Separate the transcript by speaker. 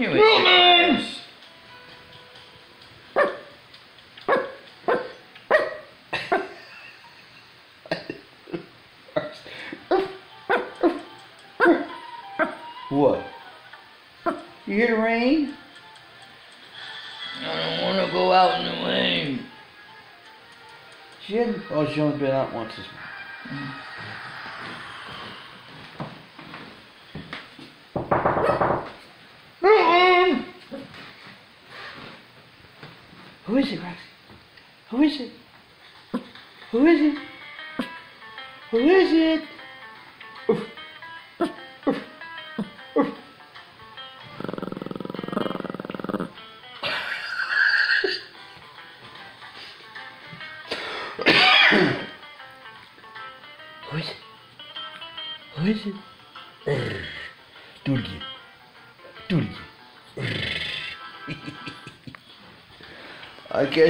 Speaker 1: Here we
Speaker 2: Roman! What? You hear the rain?
Speaker 1: I don't want to go out in the rain.
Speaker 2: She hadn't. Oh, she's only been out once this morning. Roman! Mm. Выживай. Выжить. Выжить. Выжить. Выжить. Выжить. Турги. Турги. I guess